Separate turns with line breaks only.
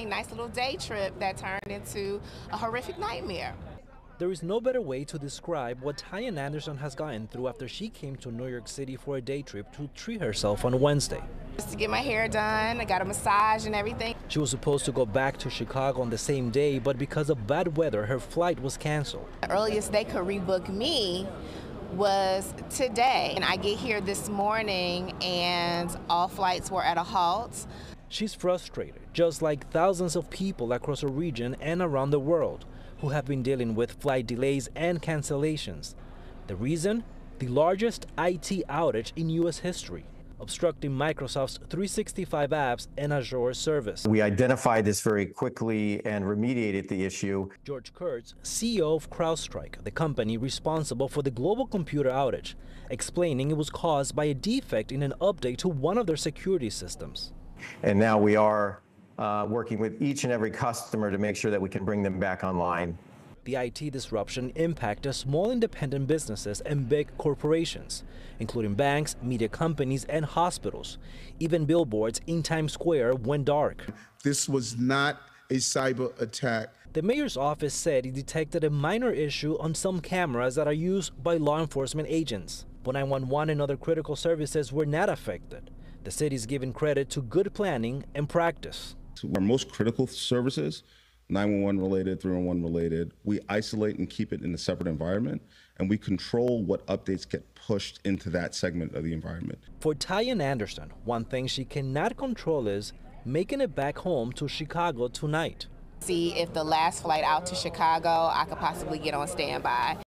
A nice little day trip that turned into a horrific nightmare.
There is no better way to describe what Tyann Anderson has gotten through after she came to New York City for a day trip to treat herself on Wednesday.
Just to get my hair done, I got a massage and everything.
She was supposed to go back to Chicago on the same day, but because of bad weather, her flight was canceled.
The earliest they could rebook me was today. And I get here this morning and all flights were at a halt.
She's frustrated, just like thousands of people across her region and around the world who have been dealing with flight delays and cancellations. The reason? The largest IT outage in U.S. history, obstructing Microsoft's 365 apps and Azure service.
We identified this very quickly and remediated the issue.
George Kurtz, CEO of CrowdStrike, the company responsible for the global computer outage, explaining it was caused by a defect in an update to one of their security systems.
And now we are uh, working with each and every customer to make sure that we can bring them back online.
The IT disruption impacted small independent businesses and big corporations, including banks, media companies, and hospitals. Even billboards in Times Square went dark.
This was not a cyber attack.
The mayor's office said it detected a minor issue on some cameras that are used by law enforcement agents. But 911 and other critical services were not affected. The city is giving credit to good planning and practice.
Our most critical services, 911 related, 311 related, we isolate and keep it in a separate environment, and we control what updates get pushed into that segment of the environment.
For Tyann Anderson, one thing she cannot control is making it back home to Chicago tonight.
See if the last flight out to Chicago I could possibly get on standby.